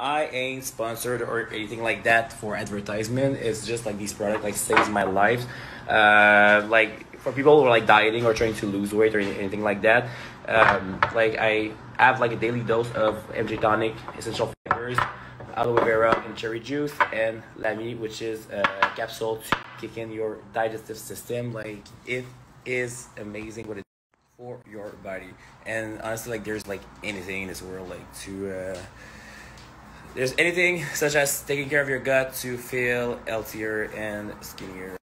I ain't sponsored or anything like that for advertisement. It's just like these products like saves my life. Uh, like for people who are like dieting or trying to lose weight or anything like that. Um, like I have like a daily dose of MJ Tonic essential fibers, aloe vera and cherry juice, and Lamy, which is a capsule to kick in your digestive system. Like it is amazing what it for your body. And honestly, like there's like anything in this world like to. Uh, there's anything such as taking care of your gut to feel healthier and skinnier.